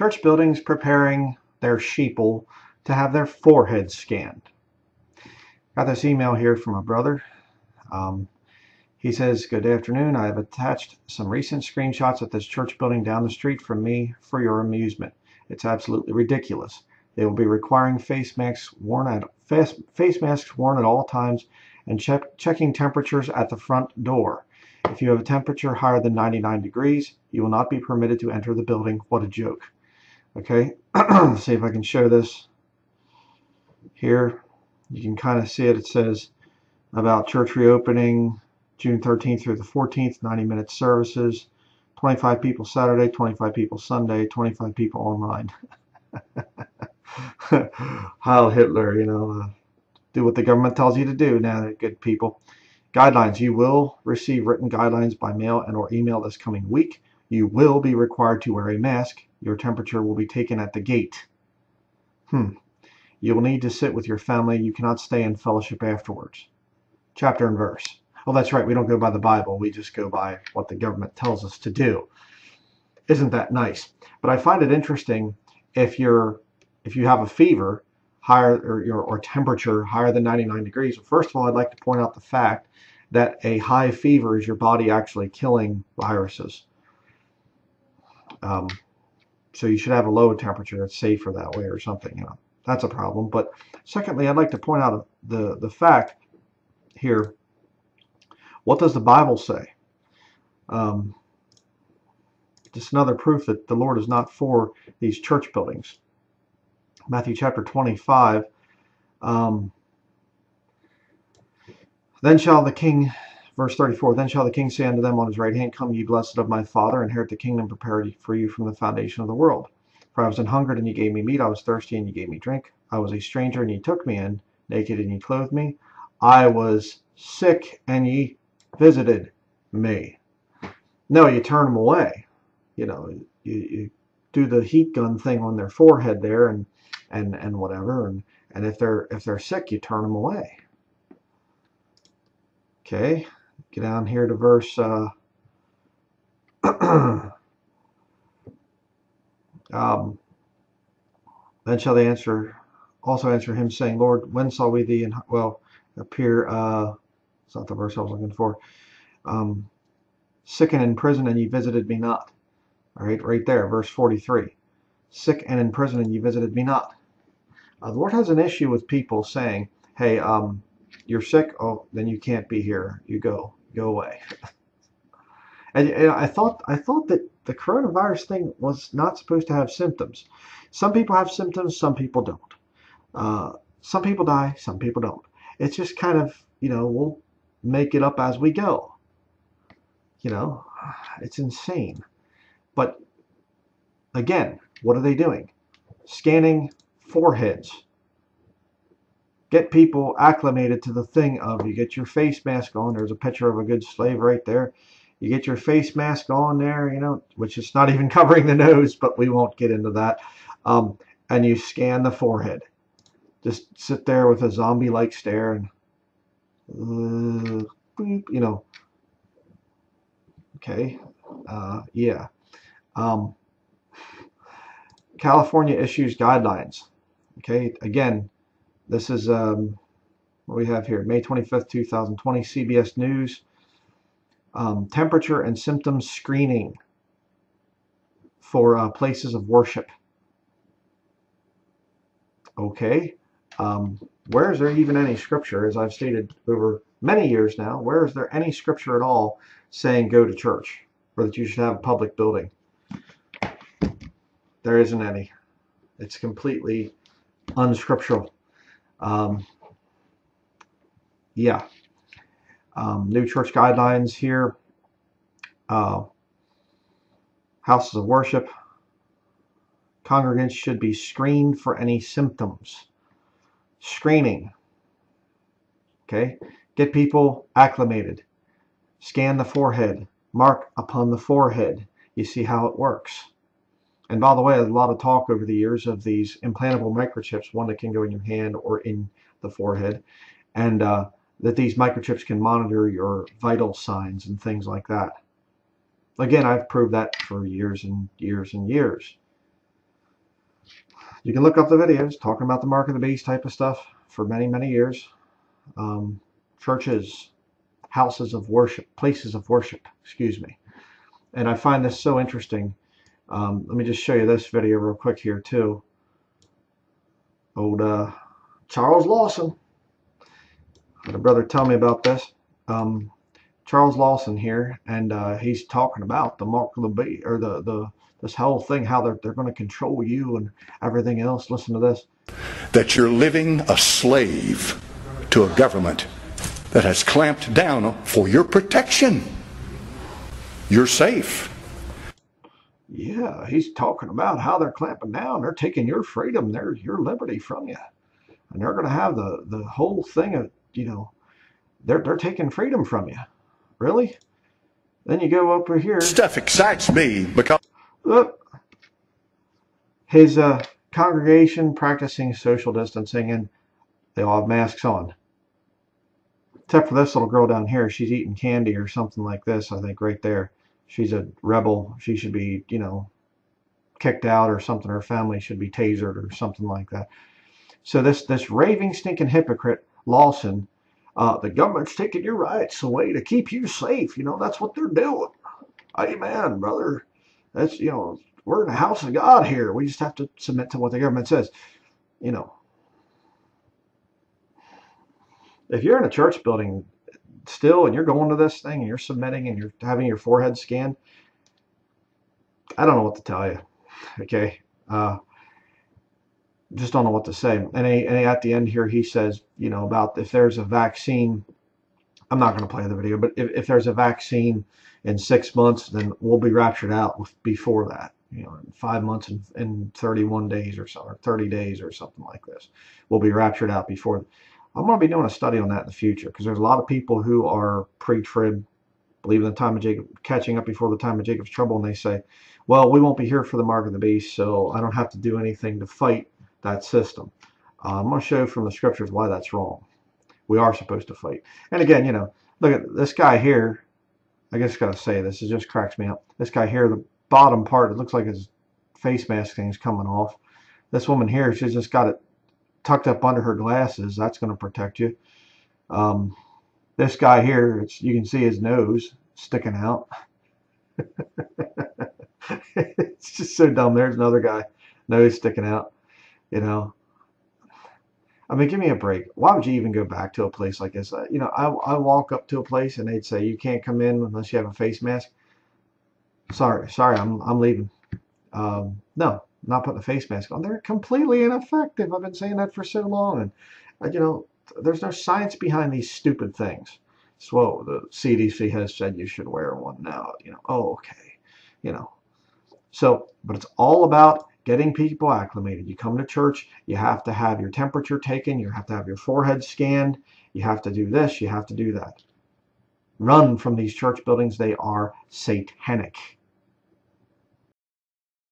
church buildings preparing their sheeple to have their foreheads scanned. Got this email here from a brother. Um, he says, Good afternoon. I have attached some recent screenshots of this church building down the street from me for your amusement. It's absolutely ridiculous. They will be requiring face masks worn at face, face masks worn at all times and check, checking temperatures at the front door. If you have a temperature higher than 99 degrees, you will not be permitted to enter the building. What a joke. Okay, see if I can show this here. You can kind of see it. It says about church reopening June 13th through the 14th, 90 minute services, 25 people Saturday, 25 people Sunday, 25 people online. Heil Hitler, you know, uh, do what the government tells you to do now, they're good people. Guidelines. You will receive written guidelines by mail and or email this coming week. You will be required to wear a mask. Your temperature will be taken at the gate. Hmm. You will need to sit with your family. You cannot stay in fellowship afterwards. Chapter and verse. Oh, that's right. We don't go by the Bible. We just go by what the government tells us to do. Isn't that nice? But I find it interesting if you're if you have a fever higher or your or temperature higher than 99 degrees. First of all, I'd like to point out the fact that a high fever is your body actually killing viruses. Um, so you should have a low temperature It's safer that way or something. You know, that's a problem. But secondly, I'd like to point out the the fact here. What does the Bible say? Um, just another proof that the Lord is not for these church buildings. Matthew chapter 25. Um, then shall the king, verse 34, then shall the king say unto them on his right hand, Come ye blessed of my father, inherit the kingdom prepared for you from the foundation of the world. For I was an hungered, and ye gave me meat. I was thirsty, and ye gave me drink. I was a stranger, and ye took me in. Naked, and ye clothed me. I was sick, and ye visited me. No, you turn them away. You know, you, you do the heat gun thing on their forehead there, and and and whatever, and and if they're if they're sick, you turn them away. Okay, get down here to verse. Uh, um, then shall they answer, also answer him, saying, Lord, when saw we thee? And well, appear. Uh, it's not the verse I was looking for. Um, sick and in prison, and ye visited me not. All right, right there, verse 43. Sick and in prison, and ye visited me not. Uh, the Lord has an issue with people saying, "Hey, um, you're sick. Oh, then you can't be here. You go, go away." and, and I thought I thought that the coronavirus thing was not supposed to have symptoms. Some people have symptoms, some people don't. Uh, some people die, some people don't. It's just kind of you know we'll make it up as we go. You know, it's insane. But again, what are they doing? Scanning foreheads. Get people acclimated to the thing of you get your face mask on. There's a picture of a good slave right there. You get your face mask on there, you know, which is not even covering the nose, but we won't get into that. Um, and you scan the forehead. Just sit there with a zombie-like stare and, uh, you know, okay, uh, yeah. Um, California issues guidelines. Okay, again, this is um, what we have here, May 25th, 2020, CBS News. Um, temperature and symptoms screening for uh, places of worship. Okay, um, where is there even any scripture, as I've stated over many years now, where is there any scripture at all saying go to church or that you should have a public building? There isn't any. It's completely unscriptural. Um, yeah. Um, new church guidelines here. Uh, houses of worship. Congregants should be screened for any symptoms. Screening. Okay. Get people acclimated. Scan the forehead. Mark upon the forehead. You see how it works. And by the way, a lot of talk over the years of these implantable microchips, one that can go in your hand or in the forehead, and uh, that these microchips can monitor your vital signs and things like that. Again, I've proved that for years and years and years. you can look up the videos talking about the mark of the beast type of stuff for many, many years. Um, churches, houses of worship, places of worship, excuse me. And I find this so interesting. Um, let me just show you this video real quick here too. Old uh, Charles Lawson. had a brother tell me about this. Um, Charles Lawson here, and uh, he's talking about the mark of the beast, or the the this whole thing, how they're they're going to control you and everything else. Listen to this. That you're living a slave to a government that has clamped down for your protection. You're safe. Yeah, he's talking about how they're clamping down. They're taking your freedom, their your liberty from you, and they're going to have the the whole thing of you know, they're they're taking freedom from you. Really? Then you go over here. Stuff excites me because Look, his uh, congregation practicing social distancing, and they all have masks on. Except for this little girl down here, she's eating candy or something like this. I think right there, she's a rebel. She should be, you know, kicked out or something. Her family should be tasered or something like that. So this this raving, stinking hypocrite Lawson, uh, the government's taking your rights away to keep you safe. You know that's what they're doing. Amen, brother. That's you know we're in the house of God here. We just have to submit to what the government says. You know, if you're in a church building still and you're going to this thing and you're submitting and you're having your forehead scanned, I don't know what to tell you. Okay. Uh, just don't know what to say. And, he, and at the end here, he says, you know, about if there's a vaccine, I'm not going to play the video, but if, if there's a vaccine in six months, then we'll be raptured out before that. You know, in five months and, and 31 days or so, or 30 days or something like this. We'll be raptured out before. I'm going to be doing a study on that in the future because there's a lot of people who are pre-trib, believe in the time of Jacob, catching up before the time of Jacob's trouble, and they say, well, we won't be here for the mark of the beast, so I don't have to do anything to fight that system. Uh, I'm going to show from the scriptures why that's wrong. We are supposed to fight. And again, you know, look at this guy here. I guess I gotta say this. It just cracks me up. This guy here, the bottom part, it looks like his face mask thing's coming off. This woman here, she's just got it tucked up under her glasses. That's going to protect you. Um, this guy here, it's, you can see his nose sticking out. it's just so dumb. There's another guy, nose sticking out. You know, I mean, give me a break. Why would you even go back to a place like this? You know, I, I walk up to a place and they'd say, you can't come in unless you have a face mask. Sorry, sorry, I'm, I'm leaving. Um, no, not putting a face mask on. They're completely ineffective. I've been saying that for so long. And, uh, you know, there's no science behind these stupid things. So the CDC has said you should wear one now. You know, oh, okay. You know, so, but it's all about getting people acclimated. You come to church, you have to have your temperature taken, you have to have your forehead scanned, you have to do this, you have to do that. Run from these church buildings, they are satanic.